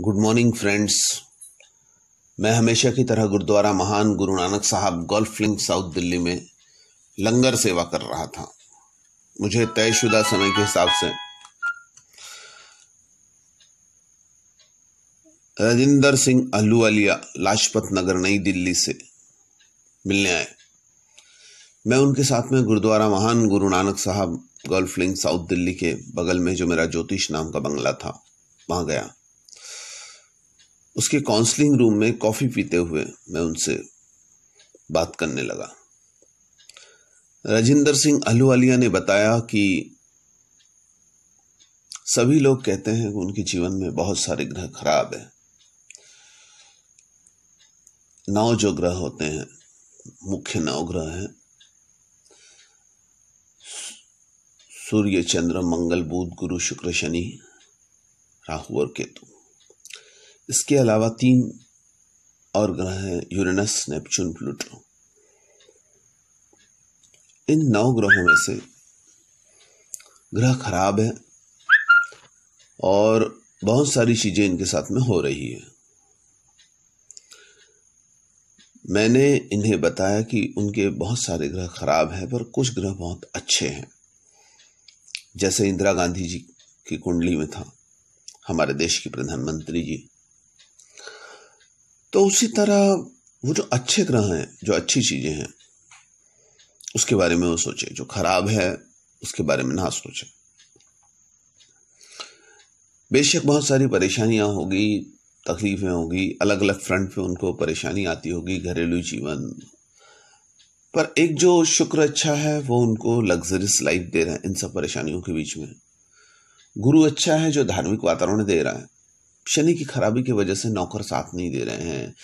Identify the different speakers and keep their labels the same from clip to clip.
Speaker 1: Good morning friends मैं हमेशा की तरह गुरुद्वारा महान गुरु नानक साहब गोल्फ लिंक साउथ दिल्ली में लंगर सेवा कर रहा था। मुझे तयशुदा समय के हिसाब से राजिंदर सिंह अहलूवालिया, लाजपत नगर, नई दिल्ली से मिलने आए। मैं उनके साथ में गुरुद्वारा महान गुरु नानक साहब गोल्फ लिंक साउथ दिल्ली के बगल में, जो मेरा ज्योतिष नाम का बंगला था, वहाँ गया। उसके काउंसलिंग रूम में कॉफ़ी पीते हुए मैं उनसे बात करने लगा। राजिंदर सिंह अहलूवालिया ने बताया कि सभी लोग कहते हैं कि उनके जीवन में बहुत सारे ग्रह खराब है। नौ जो ग्रह होते हैं, मुख्य नौ ग्रह हैं। सूर्य, चंद्र, मंगल, बुध, गुरु, शुक्र, शनि, राहु और केतु। इसके अलावा तीन और ग्रह हैं, यूरेनस, नेपच्यून, प्लूटो। इन नौ ग्रहों में से ग्रह खराब है और बहुत सारी चीज़ें इनके साथ में हो रही है। मैंने इन्हें बताया कि उनके बहुत सारे ग्रह खराब हैं, पर कुछ ग्रह बहुत अच्छे हैं। जैसे इंदिरा गांधी जी की कुंडली में था, हमारे देश की प्रधानमंत्री जी। तो उसी तरह वो जो अच्छे ग्रह हैं, जो अच्छी चीज़ें हैं, उसके बारे में वो सोचे। जो खराब है, उसके बारे में ना सोचे। बेशक बहुत सारी परेशानियाँ होगी, तकलीफें होगी अलग अलग फ्रंट पे उनको परेशानी आती होगी, घरेलू जीवन। पर एक जो शुक्र अच्छा है, वो उनको लग्जरियस लाइफ दे रहा है, इन सब परेशानियों के बीच में। गुरु अच्छा है, जो धार्मिक वातावरण दे रहा है। शनि की खराबी की वजह से नौकर साथ नहीं दे रहे हैं।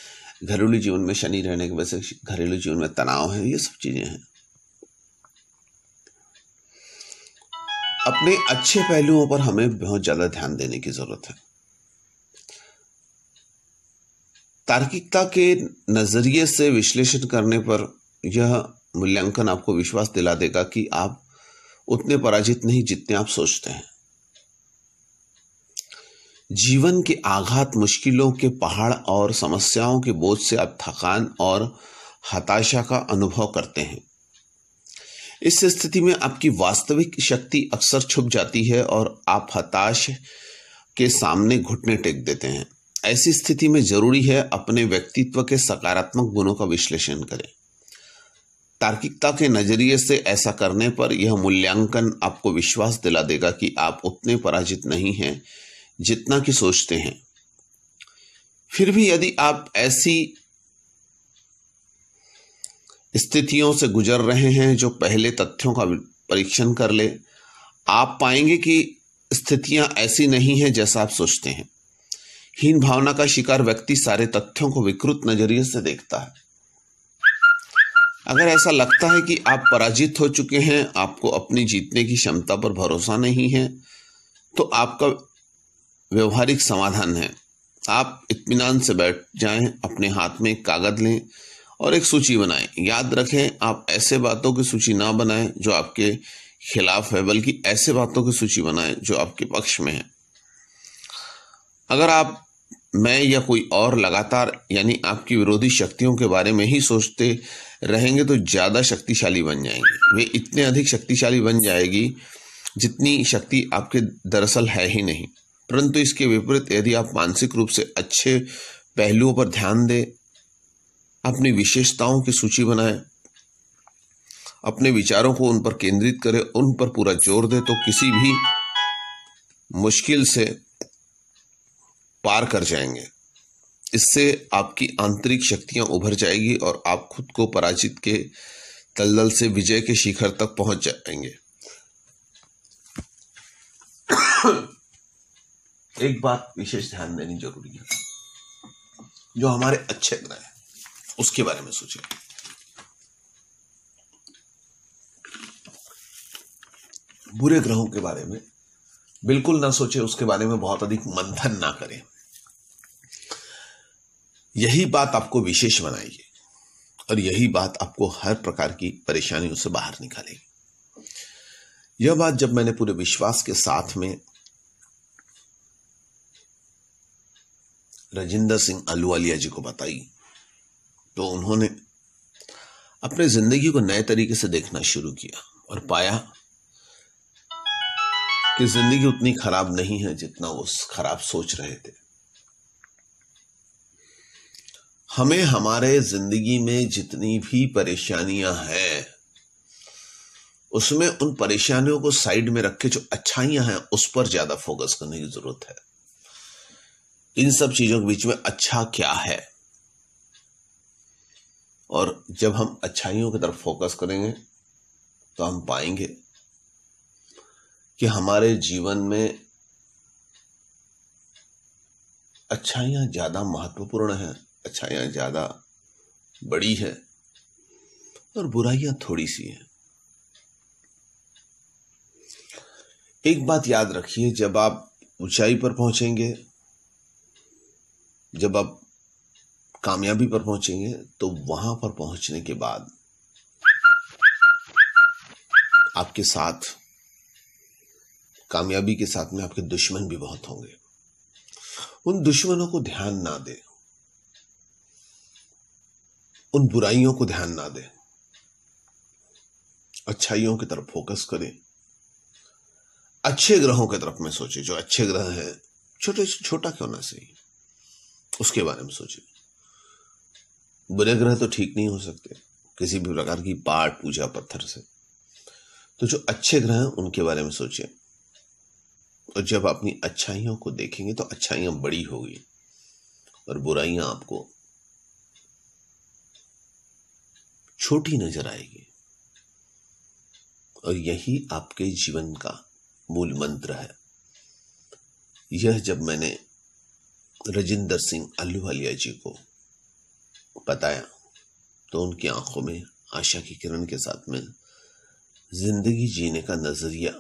Speaker 1: घरेलू जीवन में शनि रहने की वजह से घरेलू जीवन में तनाव है, ये सब चीज़ें हैं। अपने अच्छे पहलुओं पर हमें बहुत ज़्यादा ध्यान देने की ज़रूरत है। तार्किकता के नज़रिए से विश्लेषण करने पर यह मूल्यांकन आपको विश्वास दिला देगा कि आप उतने पराजित नहीं जितने आप सोचते हैं। जीवन के आघात, मुश्किलों के पहाड़ और समस्याओं के बोझ से आप थकान और हताशा का अनुभव करते हैं। इस स्थिति में आपकी वास्तविक शक्ति अक्सर छुप जाती है और आप हताश के सामने घुटने टेक देते हैं। ऐसी स्थिति में ज़रूरी है अपने व्यक्तित्व के सकारात्मक गुणों का विश्लेषण करें। तार्किकता के नज़रिए से ऐसा करने पर यह मूल्यांकन आपको विश्वास दिला देगा कि आप उतने पराजित नहीं हैं जितना कि सोचते हैं। फिर भी यदि आप ऐसी स्थितियों से गुजर रहे हैं जो पहले तथ्यों का परीक्षण कर ले, आप पाएँगे कि स्थितियाँ ऐसी नहीं है जैसा आप सोचते हैं। हीन भावना का शिकार व्यक्ति सारे तथ्यों को विकृत नज़रिए से देखता है। अगर ऐसा लगता है कि आप पराजित हो चुके हैं, आपको अपनी जीतने की क्षमता पर भरोसा नहीं है तो आपका व्यवहारिक समाधान है। आप इत्मीनान से बैठ जाएँ, अपने हाथ में कागज़ लें और एक सूची बनाएँ। याद रखें, आप ऐसे बातों की सूची ना बनाएँ जो आपके खिलाफ है, बल्कि ऐसे बातों की सूची बनाएँ जो आपके पक्ष में है। अगर आप, मैं या कोई और लगातार, यानी आपकी विरोधी शक्तियों के बारे में ही सोचते रहेंगे तो ज़्यादा शक्तिशाली बन जाएँगे। वे इतने अधिक शक्तिशाली बन जाएगी जितनी शक्ति आपके दरअसल है ही नहीं। परंतु इसके विपरीत यदि आप मानसिक रूप से अच्छे पहलुओं पर ध्यान दें, अपनी विशेषताओं की सूची बनाएँ, अपने विचारों को उन पर केंद्रित करें, उन पर पूरा ज़ोर दें तो किसी भी मुश्किल से पार कर जाएँगे। इससे आपकी आंतरिक शक्तियाँ उभर जाएगी और आप खुद को पराजित के तलदल से विजय के शिखर तक पहुँच जाएँगे। एक बात विशेष ध्यान देनी ज़रूरी है। जो हमारे अच्छे ग्रह हैं, उसके बारे में सोचे बुरे ग्रहों के बारे में बिल्कुल ना सोचे, उसके बारे में बहुत अधिक मंथन ना करें। यही बात आपको विशेष बनाएगी और यही बात आपको हर प्रकार की परेशानियों से बाहर निकालेगी। यह बात जब मैंने पूरे विश्वास के साथ में राजेंद्र सिंह अलूवालिया जी को बताई। तो उन्होंने अपने ज़िंदगी को नए तरीके से देखना शुरू किया और पाया कि ज़िंदगी उतनी खराब नहीं है जितना वो खराब सोच रहे थे। हमें हमारे ज़िंदगी में जितनी भी परेशानियाँ हैं, उसमें उन परेशानियों को साइड में रख के जो अच्छाइयाँ हैं, उस पर ज़्यादा फोकस करने की ज़रूरत है। इन सब चीज़ों के बीच में अच्छा क्या है? और जब हम अच्छाइयों की तरफ़ फोकस करेंगे तो हम पाएँगे कि हमारे जीवन में अच्छाइयाँ ज़्यादा महत्वपूर्ण हैं, अच्छाइयाँ ज़्यादा बड़ी है और बुराइयाँ थोड़ी सी हैं। एक बात याद रखिए, जब आप ऊंचाई पर पहुँचेंगे जब आप कामयाबी पर पहुँचेंगे तो वहाँ पर पहुँचने के बाद आपके साथ, कामयाबी के साथ में आपके दुश्मन भी बहुत होंगे। उन दुश्मनों को ध्यान ना दे। उन बुराइयों को ध्यान ना दे। अच्छाइयों की तरफ़ फोकस करें। अच्छे ग्रहों की तरफ़ में सोचे जो अच्छे ग्रह हैं, छोटे छोटा क्यों ना सही। उसके बारे में सोचे बुरे ग्रह तो ठीक नहीं हो सकते, किसी भी प्रकार की पाठ, पूजा, पत्थर से। तो जो अच्छे ग्रह हैं, उनके बारे में सोचे और जब अपनी अच्छाइयों को देखेंगे तो अच्छाइयाँ बड़ी होगी और बुराइयाँ आपको छोटी नज़र आएगी। और यही आपके जीवन का मूल मंत्र है। यह जब मैंने रजिंदर सिंह अल्लूवालिया जी को बताया तो उनकी आँखों में आशा की किरण के साथ में ज़िंदगी जीने का नज़रिया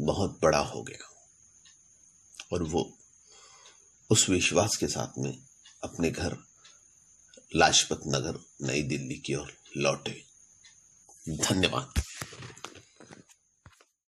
Speaker 1: बहुत बड़ा हो गया। और वो उस विश्वास के साथ में अपने घर लाजपत नगर, नई दिल्ली की ओर लौटे। धन्यवाद।